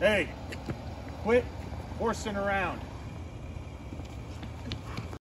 Hey, quit horsing around.